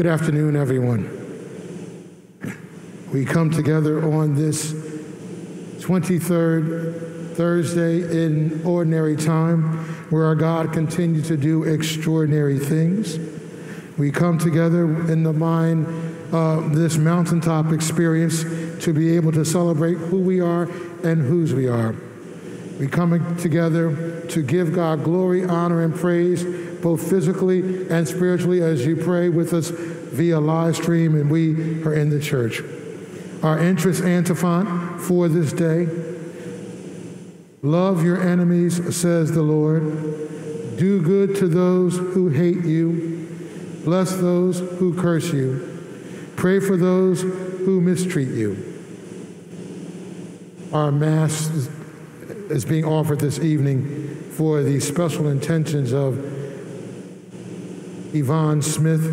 Good afternoon, everyone. We come together on this 23rd Thursday in ordinary time where our God continues to do extraordinary things. We come together in the mind of this mountaintop experience to be able to celebrate who we are and whose we are. We come together to give God glory, honor, and praise, both physically and spiritually, as you pray with us via live stream, and we are in the church. Our entrance antiphon for this day Love your enemies, says the Lord. Do good to those who hate you. Bless those who curse you. Pray for those who mistreat you. Our Mass is being offered this evening for the special intentions of Yvonne Smith.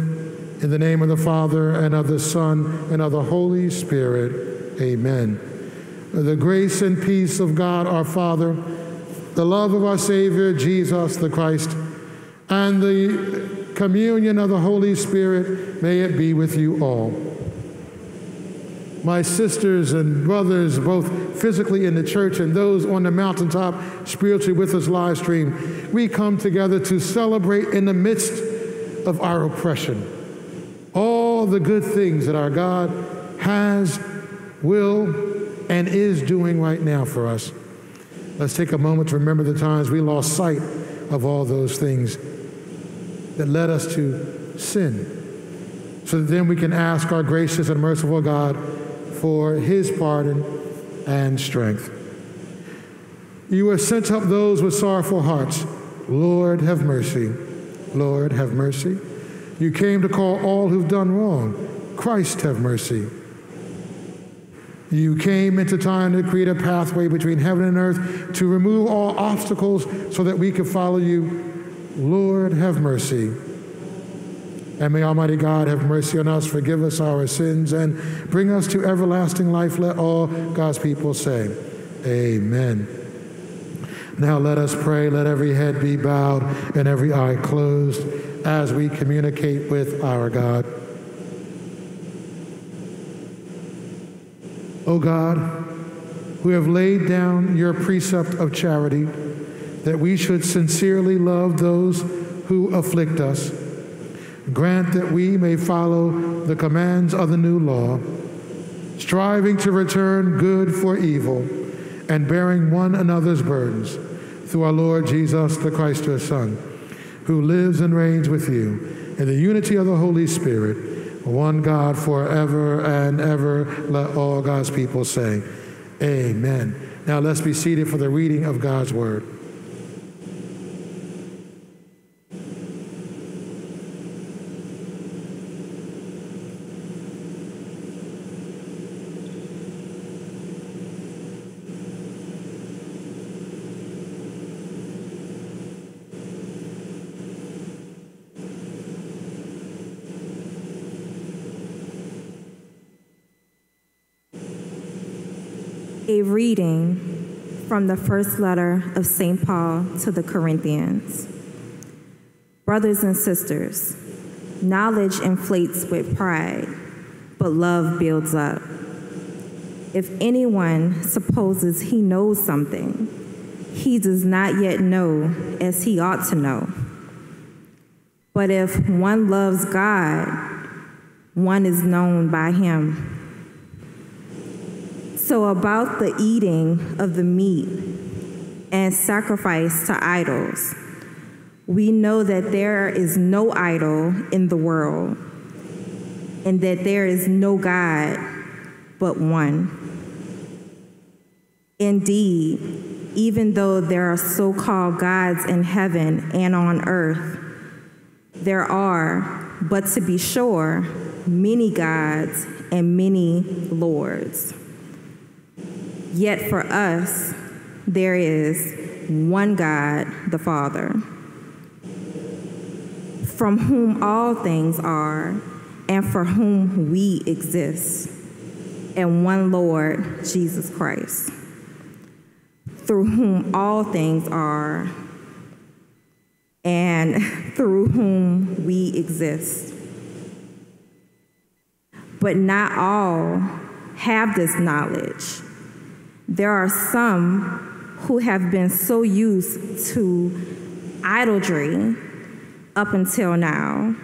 In the name of the Father, and of the Son, and of the Holy Spirit. Amen. The grace and peace of God our Father, the love of our Savior, Jesus the Christ, and the communion of the Holy Spirit, may it be with you all my sisters and brothers, both physically in the church and those on the mountaintop spiritually with us live stream, we come together to celebrate in the midst of our oppression all the good things that our God has, will, and is doing right now for us. Let's take a moment to remember the times we lost sight of all those things that led us to sin, so that then we can ask our gracious and merciful God for his pardon and strength. You have sent up those with sorrowful hearts. Lord, have mercy. Lord, have mercy. You came to call all who've done wrong. Christ, have mercy. You came into time to create a pathway between heaven and earth to remove all obstacles so that we could follow you. Lord, have mercy. And may Almighty God have mercy on us, forgive us our sins, and bring us to everlasting life. Let all God's people say, Amen. Now let us pray. Let every head be bowed and every eye closed as we communicate with our God. O God, who have laid down your precept of charity, that we should sincerely love those who afflict us grant that we may follow the commands of the new law, striving to return good for evil and bearing one another's burdens through our Lord Jesus the Christ, your Son, who lives and reigns with you in the unity of the Holy Spirit, one God forever and ever. Let all God's people say, Amen. Now let's be seated for the reading of God's word. A reading from the first letter of St. Paul to the Corinthians. Brothers and sisters, knowledge inflates with pride, but love builds up. If anyone supposes he knows something, he does not yet know as he ought to know. But if one loves God, one is known by him. So, about the eating of the meat and sacrifice to idols, we know that there is no idol in the world and that there is no God but one. Indeed, even though there are so called gods in heaven and on earth, there are, but to be sure, many gods and many lords. Yet for us, there is one God, the Father, from whom all things are, and for whom we exist, and one Lord, Jesus Christ, through whom all things are, and through whom we exist. but not all have this knowledge. There are some who have been so used to idolatry up until now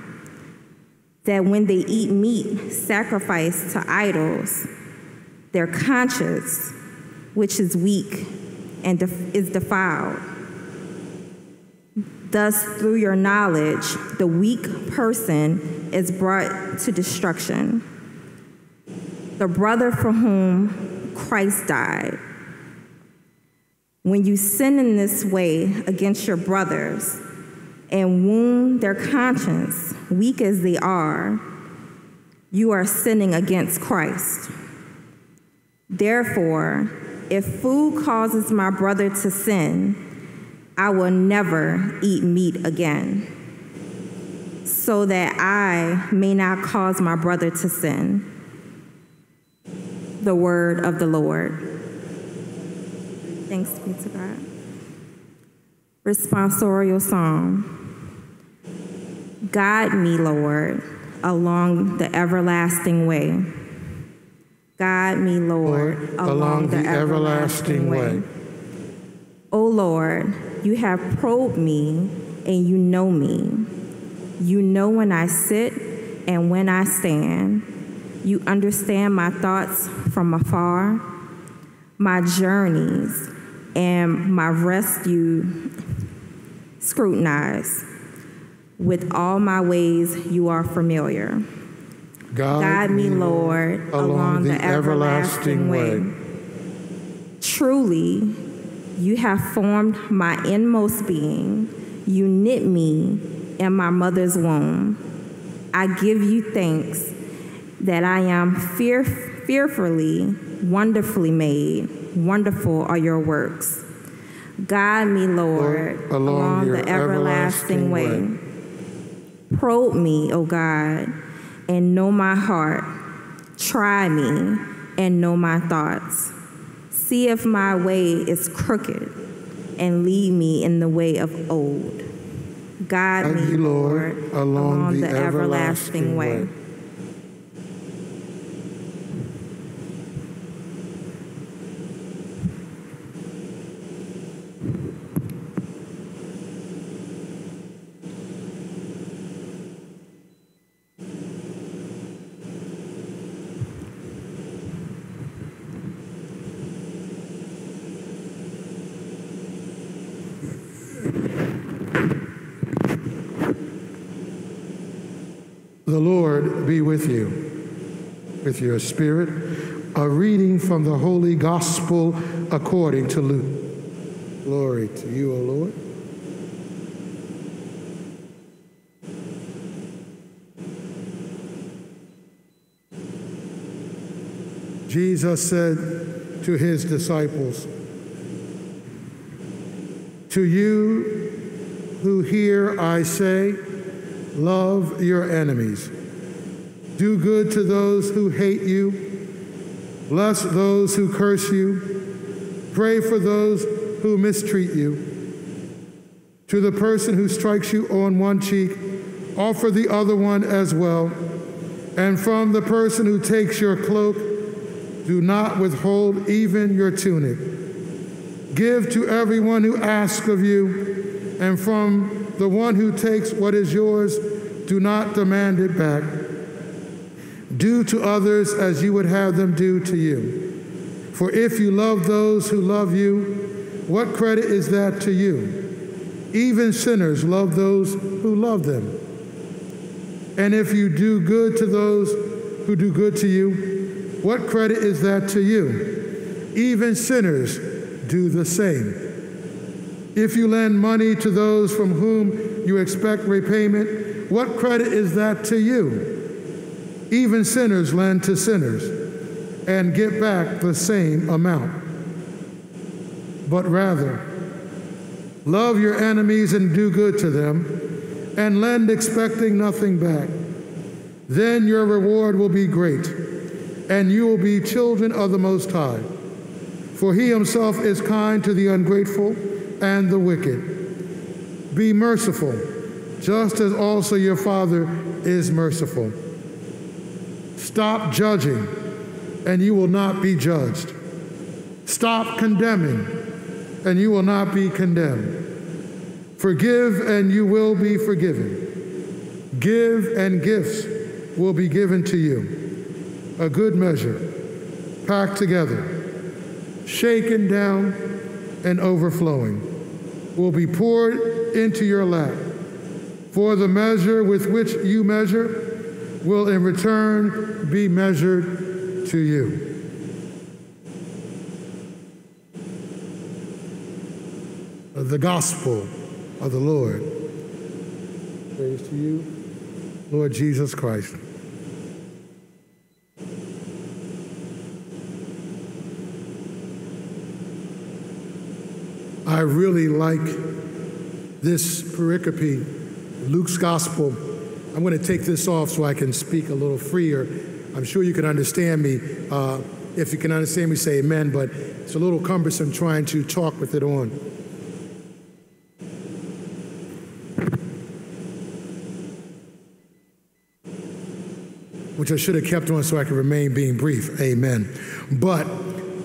that when they eat meat sacrificed to idols, their conscience, which is weak and def- is defiled. Thus, through your knowledge, the weak person is brought to destruction. The brother for whom Christ died. When you sin in this way against your brothers and wound their conscience, weak as they are, you are sinning against Christ. Therefore, if food causes my brother to sin, I will never eat meat again, so that I may not cause my brother to sin. The word of the Lord. Thanks be to God. Responsorial Psalm. Guide me, Lord, along the everlasting way. Guide me, Lord, Lord, along, along the, the everlasting way. O Lord, you have probed me and you know me. You know when I sit and when I stand. You understand my thoughts from afar, my journeys and my rescue scrutinize. With all my ways, you are familiar. Guide me, Lord, along the everlasting way. Truly, you have formed my inmost being. You knit me in my mother's womb. I give you thanks that I am fear, fearfully, wonderfully made. Wonderful are your works. Guide me, Lord, Lord, along your the everlasting, everlasting way. way. Probe me, O God, and know my heart. Try me and know my thoughts. See if my way is crooked, and lead me in the way of old. Guide Guide me, Lord, Lord, along the everlasting way. The Lord be with you, with your spirit. A reading from the Holy Gospel according to Luke. Glory to you, O Lord. Jesus said to his disciples, To you who hear, I say, Love your enemies. Do good to those who hate you. Bless those who curse you. Pray for those who mistreat you. To the person who strikes you on one cheek, offer the other one as well. And from the person who takes your cloak, do not withhold even your tunic. Give to everyone who asks of you, and from the one who takes what is yours, do not demand it back. Do to others as you would have them do to you. For if you love those who love you, what credit is that to you? Even sinners love those who love them. And if you do good to those who do good to you, what credit is that to you? Even sinners do the same. If you lend money to those from whom you expect repayment, what credit is that to you? Even sinners lend to sinners and get back the same amount. But rather, love your enemies and do good to them, and lend expecting nothing back. Then your reward will be great, and you will be children of the Most High. For he himself is kind to the ungrateful and the wicked. Be merciful, just as also your Father is merciful. Stop judging, and you will not be judged. Stop condemning, and you will not be condemned. Forgive, and you will be forgiven. Give, and gifts will be given to you. A good measure, packed together, shaken down, and overflowing, will be poured into your lap. For the measure with which you measure will in return be measured to you. The gospel of the Lord. Praise to you, Lord Jesus Christ. I really like this pericope, Luke's gospel I'm going to take this off so I can speak a little freer. I'm sure you can understand me. Uh, if you can understand me, say amen, but it's a little cumbersome trying to talk with it on. Which I should have kept on so I could remain being brief. Amen. But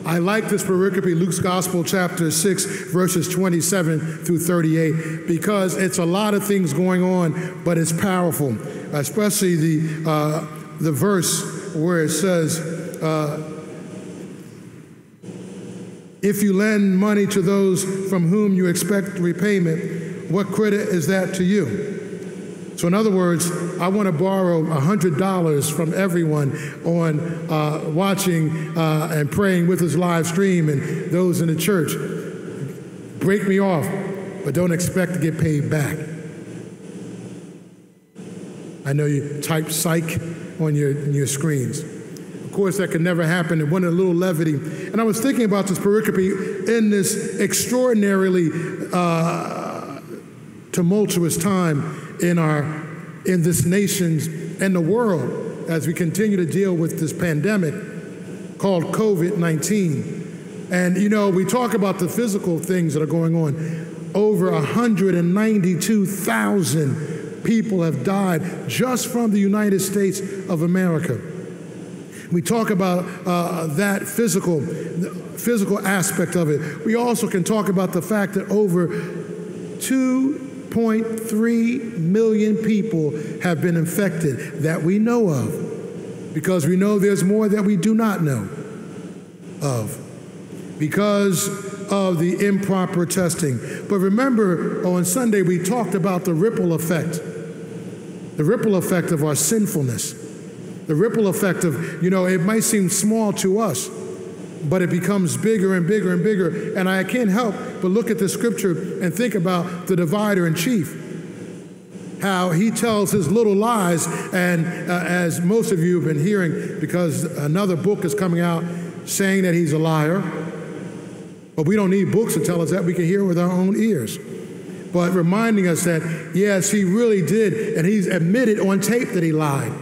I like this pericope, Luke's Gospel, chapter 6, verses 27 through 38, because it's a lot of things going on, but it's powerful, especially the, uh, the verse where it says, uh, if you lend money to those from whom you expect repayment, what credit is that to you? So, in other words, I want to borrow $100 from everyone on uh, watching uh, and praying with this live stream and those in the church. Break me off, but don't expect to get paid back. I know you type psych on your, your screens. Of course, that could never happen. It went a little levity. And I was thinking about this pericope in this extraordinarily uh, tumultuous time in our in this nation's and the world as we continue to deal with this pandemic called COVID-19. And you know, we talk about the physical things that are going on. Over 192,000 people have died just from the United States of America. We talk about uh, that physical, physical aspect of it. We also can talk about the fact that over two 1.3 million people have been infected that we know of because we know there's more that we do not know of because of the improper testing. But remember, on Sunday, we talked about the ripple effect, the ripple effect of our sinfulness, the ripple effect of, you know, it might seem small to us but it becomes bigger and bigger and bigger. And I can't help but look at the scripture and think about the divider in chief. How he tells his little lies, and uh, as most of you have been hearing, because another book is coming out saying that he's a liar. But we don't need books to tell us that. We can hear it with our own ears. But reminding us that, yes, he really did, and he's admitted on tape that he lied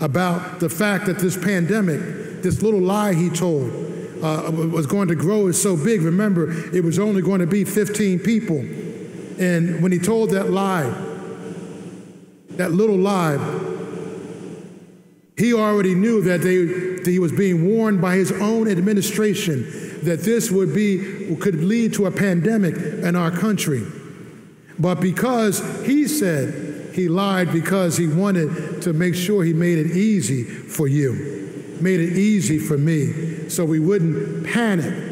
about the fact that this pandemic, this little lie he told, uh, was going to grow is so big. Remember, it was only going to be 15 people. And when he told that lie, that little lie, he already knew that, they, that he was being warned by his own administration that this would be could lead to a pandemic in our country. But because he said he lied because he wanted to make sure he made it easy for you, made it easy for me so we wouldn't panic.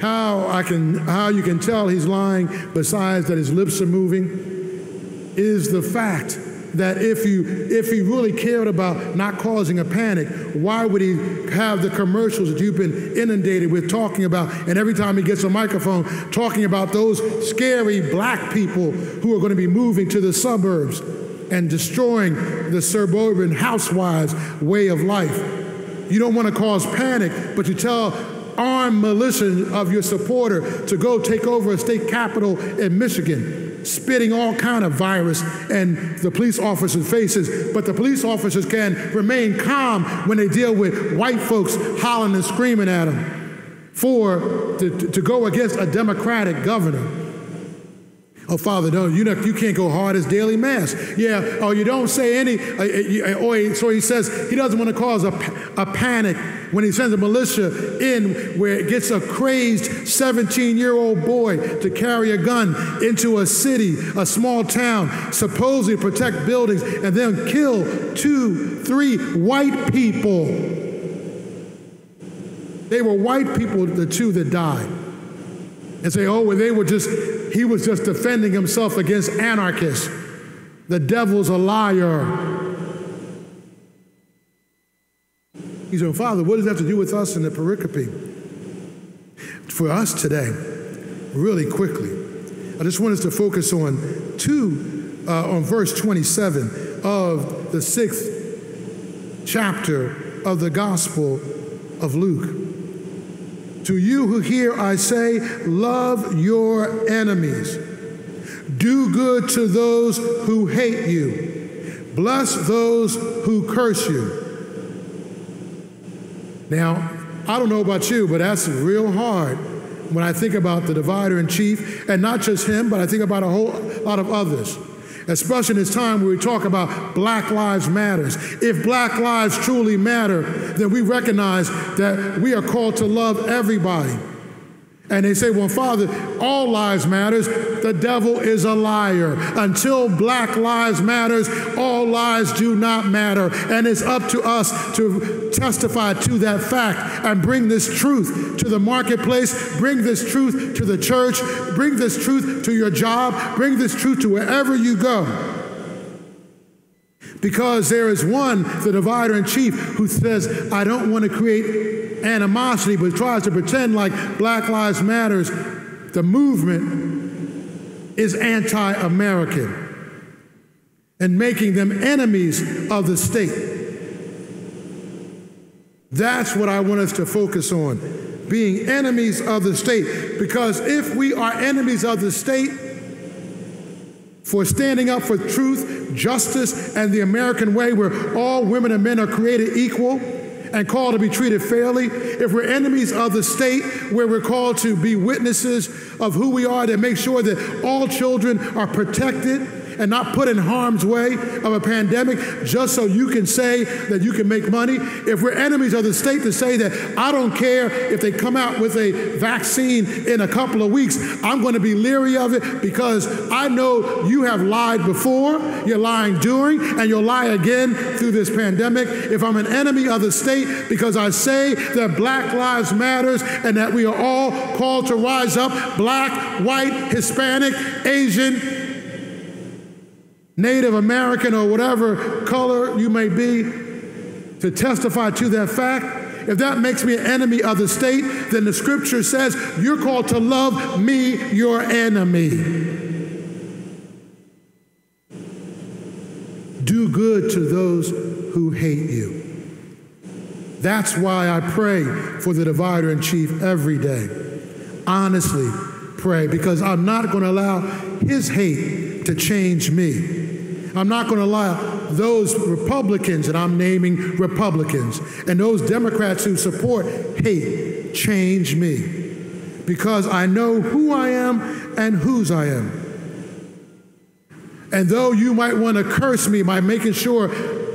How I can how you can tell he's lying besides that his lips are moving is the fact that if you if he really cared about not causing a panic, why would he have the commercials that you've been inundated with talking about? And every time he gets a microphone, talking about those scary black people who are going to be moving to the suburbs and destroying the suburban housewives' way of life. You don't want to cause panic, but you tell armed militia of your supporter to go take over a state capitol in Michigan, spitting all kind of virus in the police officers' faces. But the police officers can remain calm when they deal with white folks hollering and screaming at them for to, to go against a Democratic governor. Oh, Father, no, you, know, you can't go hard as daily mass. Yeah, oh, you don't say any. Uh, uh, uh so he says he doesn't want to cause a, a panic when he sends a militia in where it gets a crazed 17 year old boy to carry a gun into a city, a small town, supposedly protect buildings, and then kill two, three white people. They were white people, the two that died and say, oh, well, they were just, he was just defending himself against anarchists. The devil's a liar. He said, Father, what does that have to do with us in the pericope? For us today, really quickly, I just want us to focus on two, uh, on verse 27 of the sixth chapter of the Gospel of Luke. To you who hear, I say, love your enemies. Do good to those who hate you. Bless those who curse you. Now, I don't know about you, but that's real hard when I think about the divider in chief, and not just him, but I think about a whole lot of others especially in this time where we talk about Black Lives Matters. If Black lives truly matter, then we recognize that we are called to love everybody. And they say, well, Father, all lives matters. The devil is a liar. Until black lives matters, all lives do not matter. And it's up to us to testify to that fact and bring this truth to the marketplace, bring this truth to the church, bring this truth to your job, bring this truth to wherever you go. Because there is one, the divider in chief, who says, I don't want to create animosity, but tries to pretend like Black Lives Matters, the movement is anti American and making them enemies of the state. That's what I want us to focus on being enemies of the state. Because if we are enemies of the state, for standing up for truth, justice, and the American way where all women and men are created equal, and called to be treated fairly, if we're enemies of the state, where we're called to be witnesses of who we are, to make sure that all children are protected and not put in harm's way of a pandemic just so you can say that you can make money. If we're enemies of the state to say that I don't care if they come out with a vaccine in a couple of weeks, I'm going to be leery of it because I know you have lied before, you're lying during, and you'll lie again through this pandemic. If I'm an enemy of the state because I say that Black Lives Matters and that we are all called to rise up, black, white, Hispanic, Asian, Native American or whatever color you may be, to testify to that fact, if that makes me an enemy of the state, then the scripture says you're called to love me, your enemy. Do good to those who hate you. That's why I pray for the divider in chief every day. Honestly, pray because I'm not going to allow his hate to change me. I'm not going to allow those Republicans, and I'm naming Republicans, and those Democrats who support hate change me because I know who I am and whose I am. And though you might want to curse me by making sure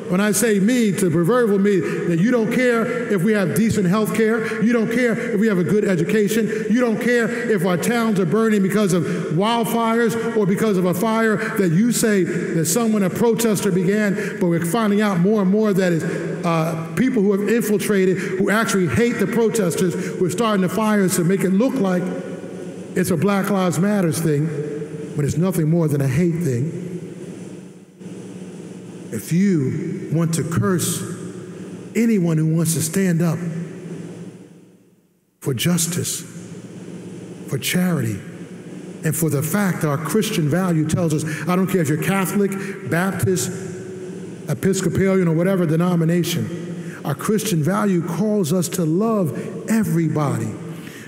when I say me, to proverbial me, that you don't care if we have decent health care, you don't care if we have a good education, you don't care if our towns are burning because of wildfires or because of a fire that you say that someone, a protester began, but we're finding out more and more that it's uh, people who have infiltrated, who actually hate the protesters, who are starting the fires to make it look like it's a Black Lives Matters thing, when it's nothing more than a hate thing. If you want to curse anyone who wants to stand up for justice, for charity, and for the fact our Christian value tells us I don't care if you're Catholic, Baptist, Episcopalian, or whatever denomination, our Christian value calls us to love everybody.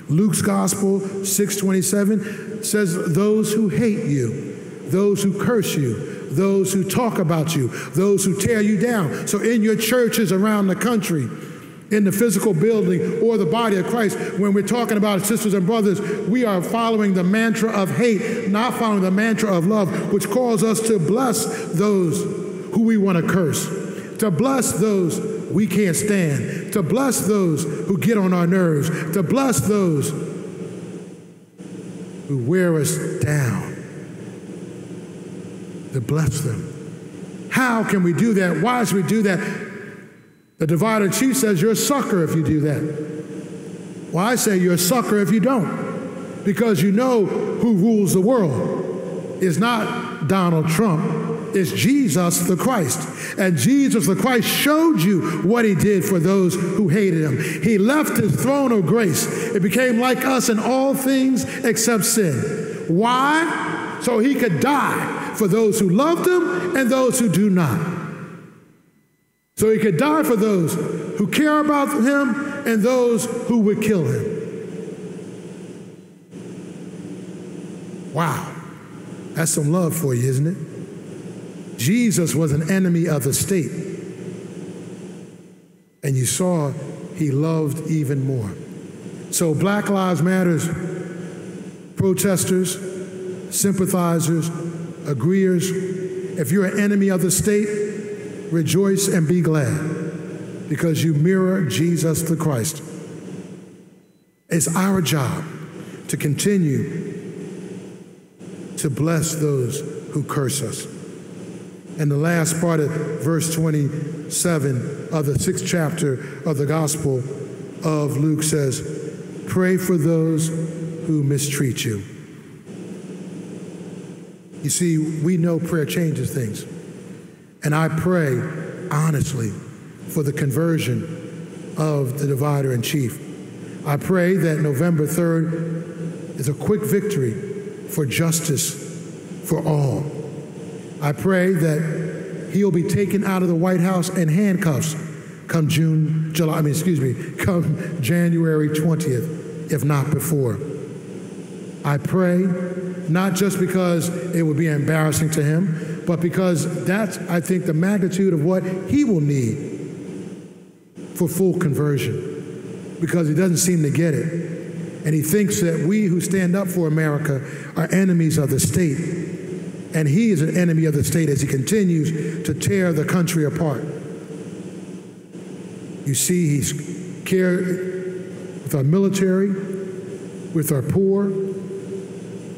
Luke's Gospel 627 says, Those who hate you, those who curse you, those who talk about you, those who tear you down. So, in your churches around the country, in the physical building or the body of Christ, when we're talking about sisters and brothers, we are following the mantra of hate, not following the mantra of love, which calls us to bless those who we want to curse, to bless those we can't stand, to bless those who get on our nerves, to bless those who wear us down, to bless them. How can we do that? Why should we do that? The divided chief says you're a sucker if you do that. Well, I say you're a sucker if you don't, because you know who rules the world. It's not Donald Trump, it's Jesus the Christ. And Jesus the Christ showed you what he did for those who hated him. He left his throne of grace. It became like us in all things except sin. Why? So he could die for those who loved him and those who do not. So he could die for those who care about him and those who would kill him. Wow. That's some love for you, isn't it? Jesus was an enemy of the state. And you saw he loved even more. So Black Lives Matters protesters, sympathizers, agreeers, if you're an enemy of the state, Rejoice and be glad because you mirror Jesus the Christ. It's our job to continue to bless those who curse us. And the last part of verse 27 of the sixth chapter of the Gospel of Luke says, Pray for those who mistreat you. You see, we know prayer changes things. And I pray honestly for the conversion of the divider in chief. I pray that November 3rd is a quick victory for justice for all. I pray that he'll be taken out of the White House in handcuffs come June, July, I mean, excuse me, come January 20th, if not before. I pray not just because it would be embarrassing to him, but because that's, I think, the magnitude of what he will need for full conversion, because he doesn't seem to get it. And he thinks that we who stand up for America are enemies of the state. And he is an enemy of the state as he continues to tear the country apart. You see, he's cared with our military, with our poor,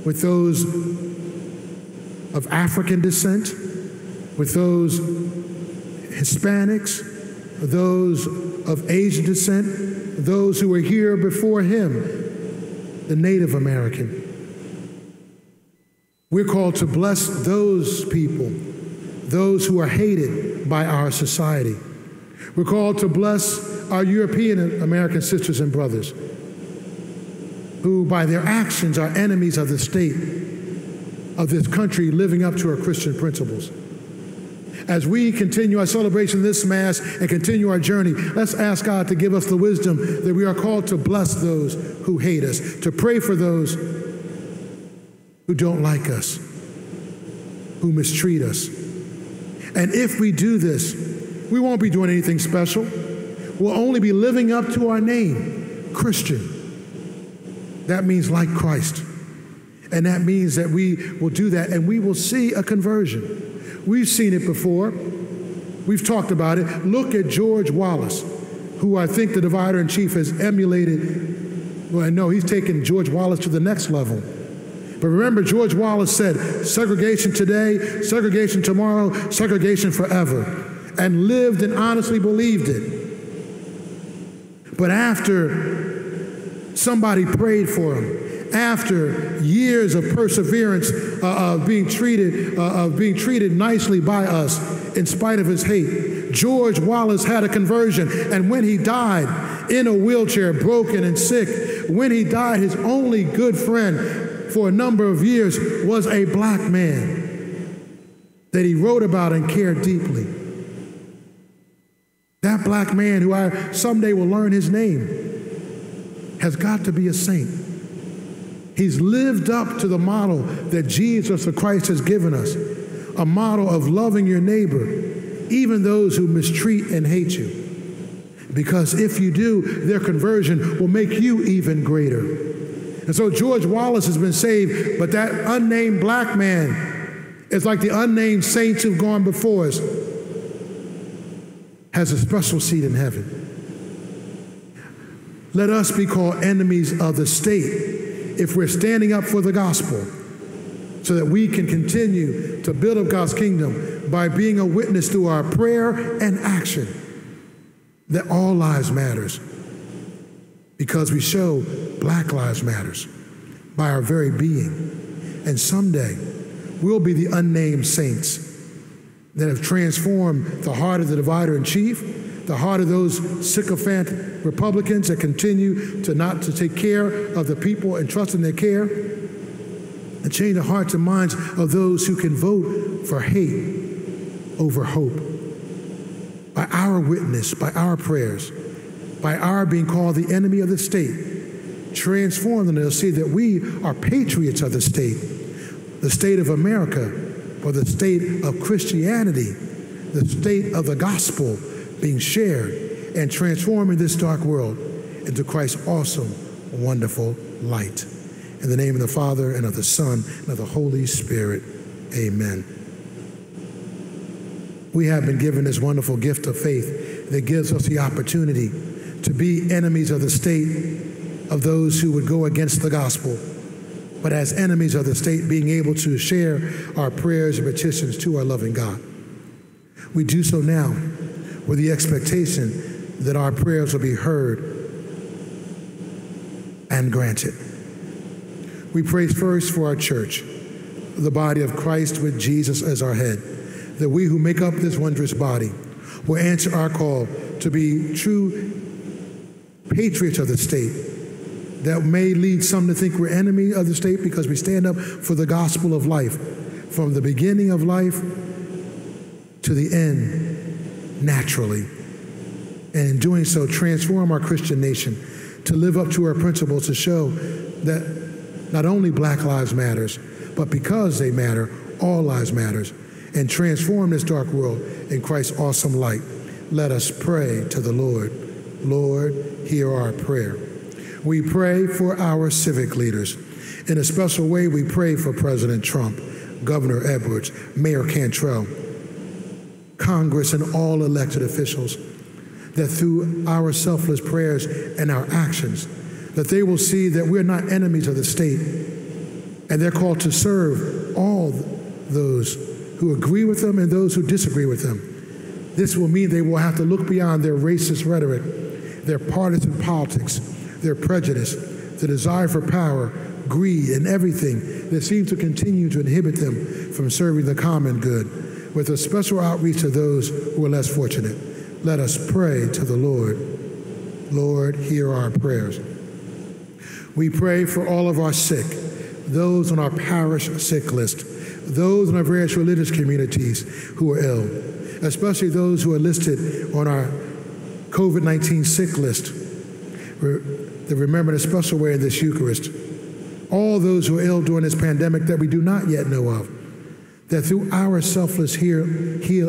with those of African descent, with those Hispanics, those of Asian descent, those who were here before him, the Native American. We're called to bless those people, those who are hated by our society. We're called to bless our European American sisters and brothers, who by their actions are enemies of the state of this country living up to our Christian principles. As we continue our celebration this Mass and continue our journey, let's ask God to give us the wisdom that we are called to bless those who hate us, to pray for those who don't like us, who mistreat us. And if we do this, we won't be doing anything special. We'll only be living up to our name, Christian. That means like Christ. And that means that we will do that and we will see a conversion. We've seen it before. We've talked about it. Look at George Wallace, who I think the divider in chief has emulated. Well, I know he's taken George Wallace to the next level. But remember, George Wallace said, segregation today, segregation tomorrow, segregation forever, and lived and honestly believed it. But after somebody prayed for him, after years of perseverance uh, of being treated uh, of being treated nicely by us in spite of his hate. George wallace had a conversion and when he died in a wheelchair broken and sick when he died his only good friend for a number of years was a black man that he wrote about and cared deeply. That black man who i someday will learn his name has got to be a saint He's lived up to the model that Jesus the Christ has given us a model of loving your neighbor, even those who mistreat and hate you. Because if you do, their conversion will make you even greater. And so George Wallace has been saved, but that unnamed black man is like the unnamed saints who've gone before us, has a special seat in heaven. Let us be called enemies of the state if we're standing up for the gospel so that we can continue to build up God's kingdom by being a witness through our prayer and action that all lives matters because we show black lives matters by our very being. And someday we'll be the unnamed saints that have transformed the heart of the divider in chief the heart of those sycophant republicans that continue to not to take care of the people and trust in their care and change the hearts and minds of those who can vote for hate over hope. By our witness, by our prayers, by our being called the enemy of the state, transform them. They'll see that we are patriots of the state, the state of America, or the state of Christianity, the state of the gospel being shared and transforming this dark world into Christ's awesome, wonderful light. In the name of the Father, and of the Son, and of the Holy Spirit. Amen. We have been given this wonderful gift of faith that gives us the opportunity to be enemies of the state of those who would go against the gospel, but as enemies of the state, being able to share our prayers and petitions to our loving God. We do so now with the expectation that our prayers will be heard and granted. We pray first for our church, the body of Christ with Jesus as our head, that we who make up this wondrous body will answer our call to be true patriots of the state. That may lead some to think we're enemy of the state because we stand up for the gospel of life from the beginning of life to the end naturally. And in doing so, transform our Christian nation to live up to our principles to show that not only black lives matters, but because they matter, all lives matters, and transform this dark world in Christ's awesome light. Let us pray to the Lord. Lord, hear our prayer. We pray for our civic leaders. In a special way, we pray for President Trump, Governor Edwards, Mayor Cantrell, Congress, and all elected officials, that through our selfless prayers and our actions, that they will see that we're not enemies of the state, and they're called to serve all those who agree with them and those who disagree with them. This will mean they will have to look beyond their racist rhetoric, their partisan politics, their prejudice, the desire for power, greed, and everything that seems to continue to inhibit them from serving the common good, with a special outreach to those who are less fortunate. Let us pray to the Lord. Lord, hear our prayers. We pray for all of our sick, those on our parish sick list, those in our various religious communities who are ill, especially those who are listed on our COVID 19 sick list. They remember in a special way in this Eucharist. All those who are ill during this pandemic that we do not yet know of, that through our selfless heal, heal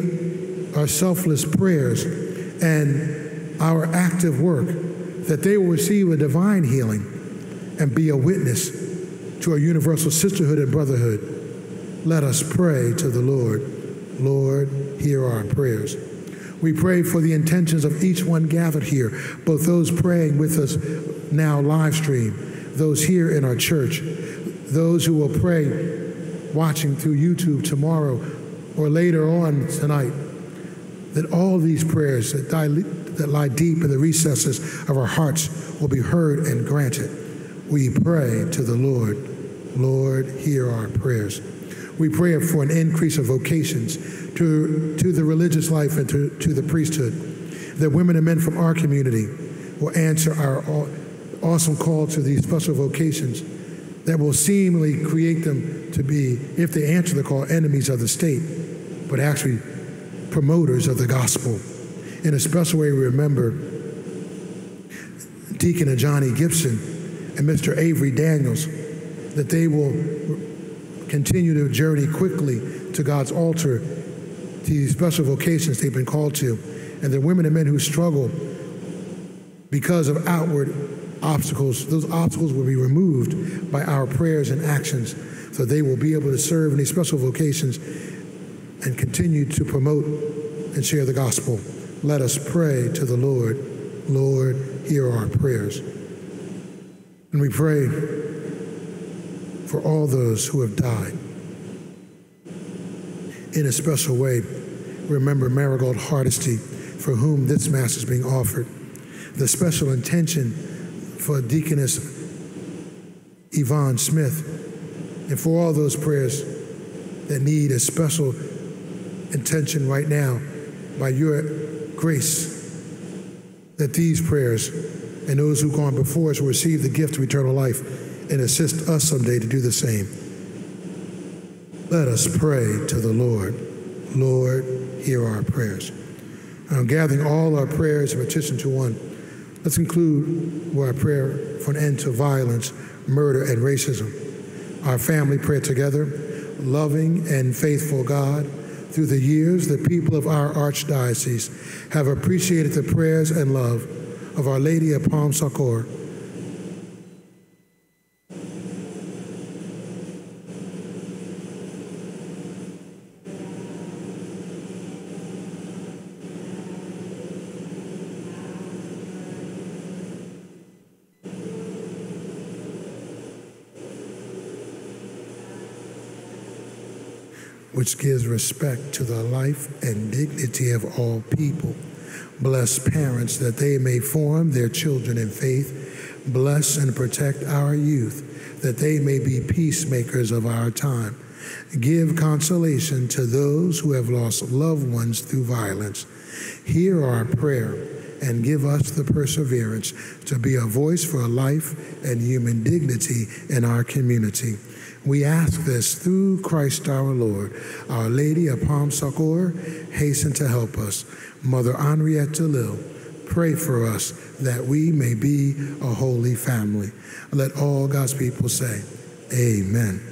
our selfless prayers and our active work, that they will receive a divine healing and be a witness to our universal sisterhood and brotherhood. Let us pray to the Lord. Lord, hear our prayers. We pray for the intentions of each one gathered here, both those praying with us now live stream, those here in our church, those who will pray watching through YouTube tomorrow or later on tonight, that all these prayers that, that lie deep in the recesses of our hearts will be heard and granted we pray to the Lord, Lord, hear our prayers. We pray for an increase of vocations to, to the religious life and to, to the priesthood, that women and men from our community will answer our awesome call to these special vocations that will seemingly create them to be, if they answer the call, enemies of the state, but actually promoters of the gospel. In a special way, we remember Deacon and Johnny Gibson and Mr. Avery Daniels, that they will continue to journey quickly to God's altar, to these special vocations they've been called to, and the women and men who struggle Because of outward obstacles, those obstacles will be removed by our prayers and actions so they will be able to serve in these special vocations and continue to promote and share the gospel. Let us pray to the Lord. Lord, hear our prayers. And we pray for all those who have died. In a special way, remember Marigold Hardesty, for whom this Mass is being offered. The special intention for Deaconess Yvonne Smith, and for all those prayers that need a special intention right now by your grace, that these prayers and those who've gone before us will receive the gift of eternal life and assist us someday to do the same. Let us pray to the Lord. Lord, hear our prayers. I'm gathering all our prayers and petition to one. Let's conclude with our prayer for an end to violence, murder, and racism. Our family prayer together, loving and faithful God, through the years, the people of our archdiocese have appreciated the prayers and love of Our Lady of Prompt Succor which gives respect to the life and dignity of all people. Bless parents that they may form their children in faith. Bless and protect our youth that they may be peacemakers of our time. Give consolation to those who have lost loved ones through violence. Hear our prayer and give us the perseverance to be a voice for life and human dignity in our community. We ask this through Christ our Lord. Our Lady of Prompt Succor, hasten to help us. Mother Henriette DeLille, pray for us that we may be a holy family. Let all God's people say, Amen.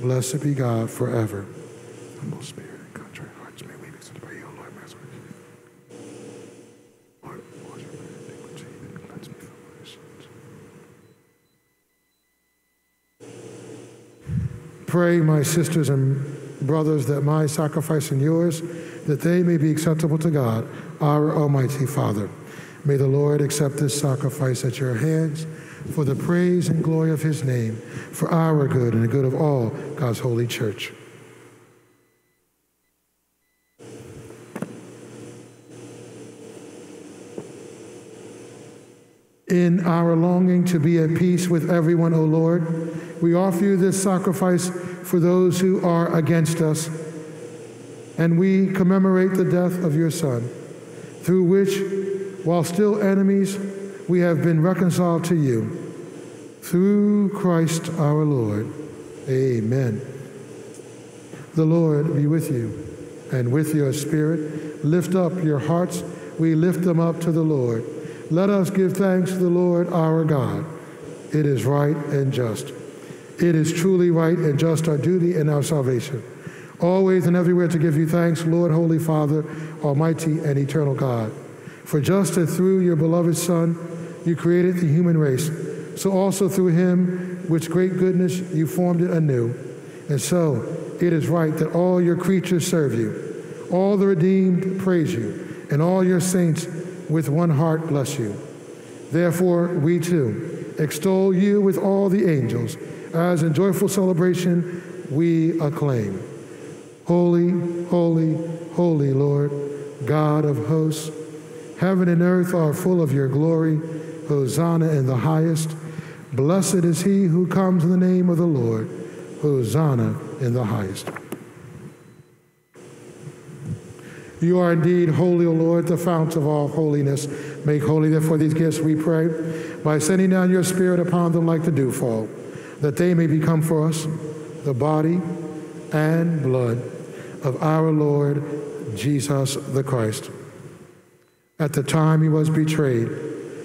Blessed be God forever. Humble spirit and contrite hearts may we be accepted by you, Lord, my Lord, wash me iniquity and cleanse me from my sins. Pray, my sisters and brothers, that my sacrifice and yours, that they may be acceptable to God, our Almighty Father. May the Lord accept this sacrifice at your hands for the praise and glory of his name, for our good and the good of all God's holy church. In our longing to be at peace with everyone, O Lord, we offer you this sacrifice for those who are against us, and we commemorate the death of your Son, through which, while still enemies, we have been reconciled to you. Through Christ our Lord. Amen. The Lord be with you and with your spirit. Lift up your hearts. We lift them up to the Lord. Let us give thanks to the Lord our God. It is right and just. It is truly right and just our duty and our salvation. Always and everywhere to give you thanks, Lord, Holy Father, Almighty and eternal God. For just as through your beloved Son you created the human race, so also through him, with great goodness, you formed it anew. And so it is right that all your creatures serve you, all the redeemed praise you, and all your saints with one heart bless you. Therefore, we too extol you with all the angels, as in joyful celebration we acclaim. Holy, holy, holy Lord, God of hosts, heaven and earth are full of your glory. Hosanna in the highest. Blessed is he who comes in the name of the Lord. Hosanna in the highest. You are indeed holy, O Lord, the fount of all holiness. Make holy, therefore, these gifts, we pray, by sending down your Spirit upon them like the dewfall, that they may become for us the body and blood of our Lord Jesus the Christ. At the time he was betrayed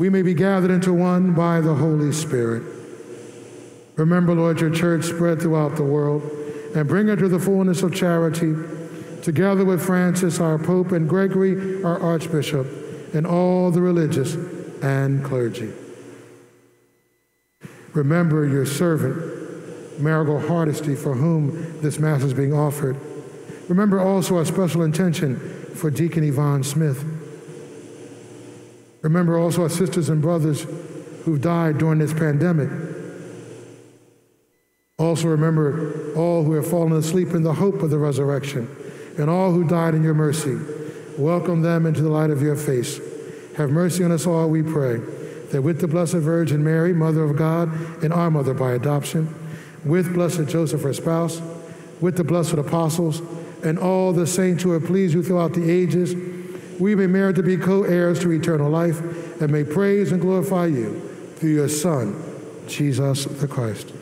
we may be gathered into one by the Holy Spirit. Remember, Lord, your church spread throughout the world and bring her to the fullness of charity, together with Francis, our Pope, and Gregory, our Archbishop, and all the religious and clergy. Remember your servant, Marigold Hardesty, for whom this Mass is being offered. Remember also our special intention for Deacon Yvonne Smith Remember also our sisters and brothers who've died during this pandemic. Also remember all who have fallen asleep in the hope of the resurrection and all who died in your mercy. Welcome them into the light of your face. Have mercy on us all, we pray, that with the Blessed Virgin Mary, Mother of God, and our mother by adoption, with Blessed Joseph, her spouse, with the blessed apostles, and all the saints who have pleased you throughout the ages, we may merit to be co heirs to eternal life and may praise and glorify you through your Son, Jesus the Christ.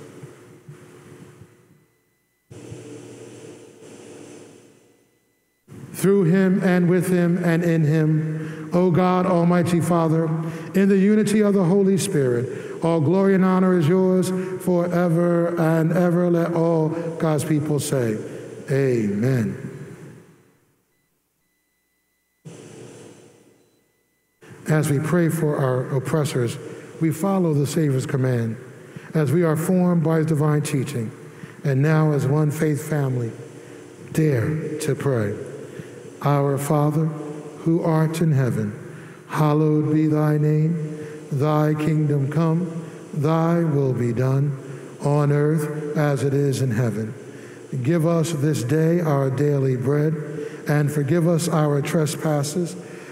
Through him and with him and in him, O God, Almighty Father, in the unity of the Holy Spirit, all glory and honor is yours forever and ever. Let all God's people say, Amen. As we pray for our oppressors, we follow the Savior's command. As we are formed by his divine teaching, and now as one faith family, dare to pray. Our Father, who art in heaven, hallowed be thy name. Thy kingdom come, thy will be done, on earth as it is in heaven. Give us this day our daily bread, and forgive us our trespasses,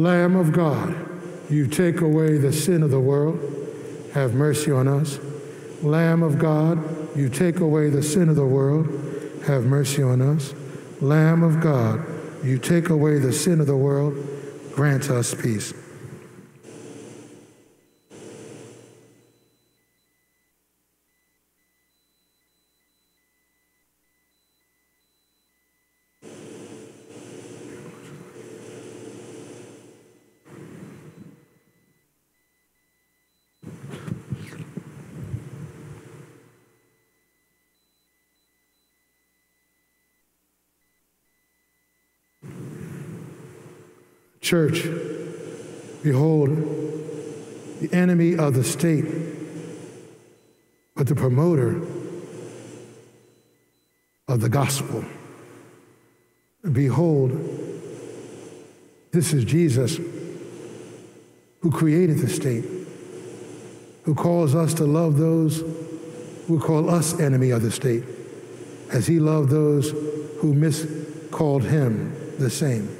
Lamb of God, you take away the sin of the world, have mercy on us. Lamb of God, you take away the sin of the world, have mercy on us. Lamb of God, you take away the sin of the world, grant us peace. Church, behold, the enemy of the state, but the promoter of the gospel. Behold, this is Jesus who created the state, who calls us to love those who call us enemy of the state, as he loved those who miscalled him the same.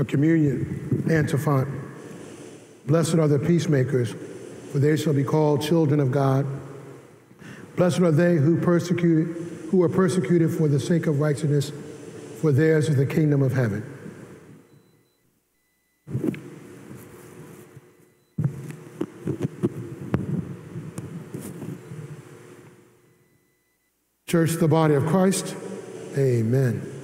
A communion antiphon. Blessed are the peacemakers, for they shall be called children of God. Blessed are they who persecuted, who are persecuted for the sake of righteousness, for theirs is the kingdom of heaven. Church, the body of Christ. Amen.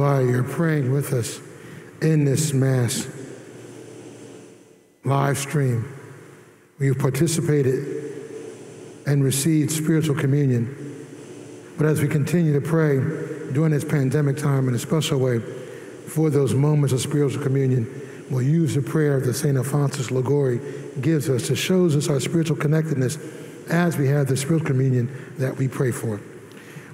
By your praying with us in this Mass live stream. We've participated and received spiritual communion. But as we continue to pray during this pandemic time in a special way for those moments of spiritual communion, we'll use the prayer that St. Alphonsus Liguori gives us to shows us our spiritual connectedness as we have the spiritual communion that we pray for.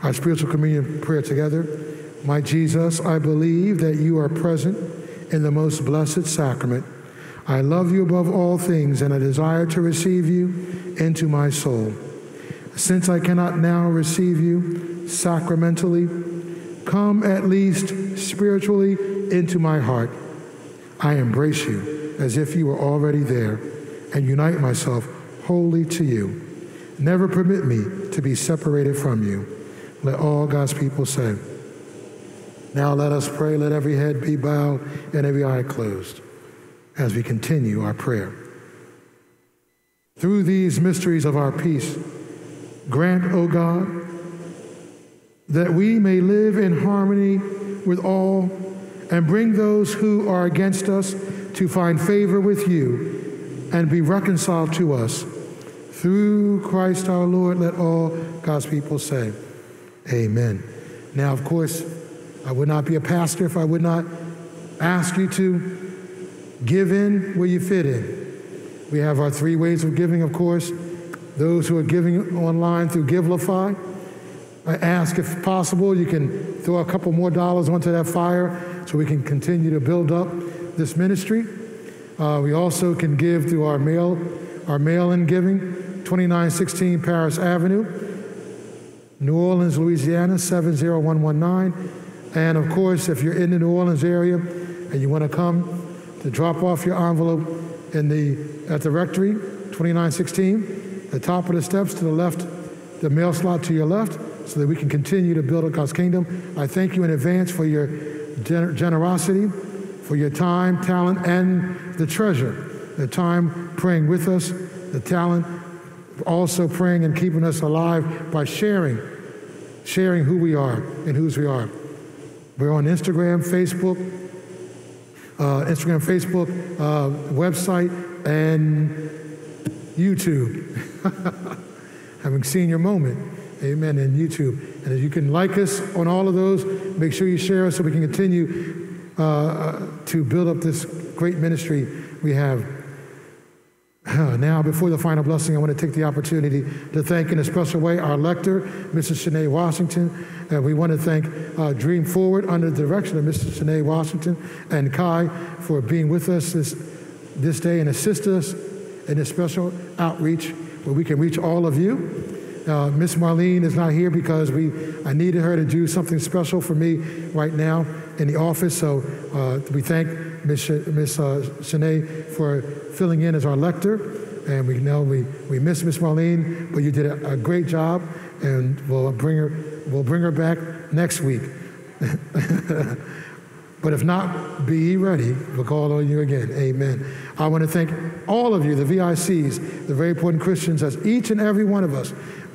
Our spiritual communion prayer together. My Jesus, I believe that you are present in the most blessed sacrament. I love you above all things, and I desire to receive you into my soul. Since I cannot now receive you sacramentally, come at least spiritually into my heart. I embrace you as if you were already there and unite myself wholly to you. Never permit me to be separated from you. Let all God's people say, Now let us pray. Let every head be bowed and every eye closed as we continue our prayer. Through these mysteries of our peace, grant, O God, that we may live in harmony with all and bring those who are against us to find favor with you and be reconciled to us. Through Christ our Lord, let all God's people say, Amen. Now, of course, I would not be a pastor if I would not ask you to give in where you fit in. We have our three ways of giving, of course. Those who are giving online through Givelify, I ask if possible, you can throw a couple more dollars onto that fire so we can continue to build up this ministry. Uh, we also can give through our mail, our mail-in giving, 2916 Paris Avenue, New Orleans, Louisiana, 70119. And of course, if you're in the New Orleans area and you want to come to drop off your envelope in the, at the rectory, 2916, the top of the steps to the left, the mail slot to your left, so that we can continue to build God's kingdom. I thank you in advance for your gener- generosity, for your time, talent, and the treasure. The time praying with us, the talent also praying and keeping us alive by sharing, sharing who we are and whose we are. We're on Instagram, Facebook, uh, Instagram, Facebook, uh, website, and YouTube. Having seen your moment, amen, in YouTube. And if you can like us on all of those, make sure you share us so we can continue uh, uh to build up this great ministry we have. Now, before the final blessing, I want to take the opportunity to thank in a special way our lector, Mrs. Shanae Washington. And we want to thank uh, Dream Forward under the direction of Mrs. Shanae Washington and Kai for being with us this, this day and assist us in this special outreach where we can reach all of you. Uh, Miss Marlene is not here because we I needed her to do something special for me right now in the office. So uh, we thank Miss Sh- uh, Shanae for filling in as our lector, and we know we, we miss Miss Marlene, but you did a, a great job, and we'll bring her we'll bring her back next week. but if not, be ready. We'll call on you again. Amen. I want to thank all of you, the VICs, the very important Christians, as each and every one of us,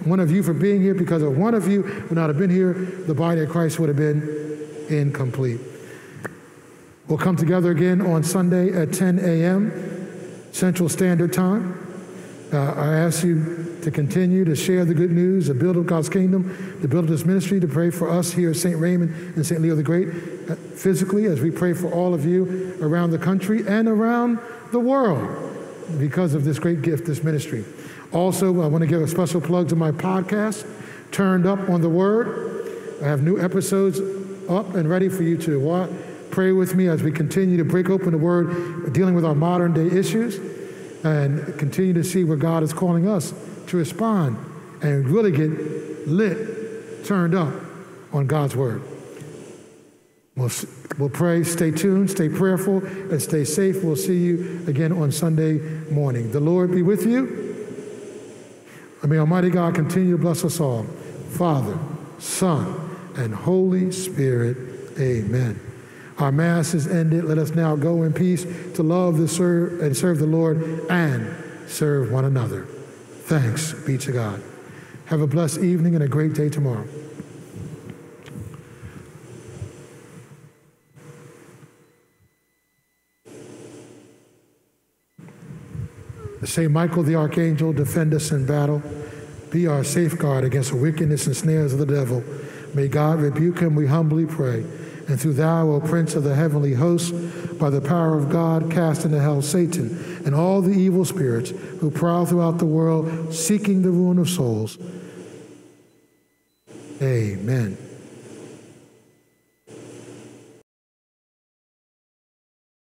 one of you for being here, because if one of you would not have been here, the body of Christ would have been incomplete. We'll come together again on Sunday at 10 a.m. Central Standard Time. Uh, I ask you to continue to share the good news, to build up God's kingdom, to build up this ministry, to pray for us here at St. Raymond and St. Leo the Great uh, physically as we pray for all of you around the country and around the world because of this great gift, this ministry. Also, I want to give a special plug to my podcast, Turned Up on the Word. I have new episodes up and ready for you to watch Pray with me as we continue to break open the Word, dealing with our modern day issues, and continue to see where God is calling us to respond and really get lit, turned up on God's Word. We'll, we'll pray. Stay tuned, stay prayerful, and stay safe. We'll see you again on Sunday morning. The Lord be with you. And may Almighty God continue to bless us all. Father, Son, and Holy Spirit. Amen. Our Mass is ended. Let us now go in peace to love the serve and serve the Lord and serve one another. Thanks be to God. Have a blessed evening and a great day tomorrow. St. Michael the Archangel, defend us in battle. Be our safeguard against the wickedness and snares of the devil. May God rebuke him, we humbly pray. And through thou, O Prince of the heavenly hosts, by the power of God, cast into hell Satan and all the evil spirits who prowl throughout the world seeking the ruin of souls. Amen.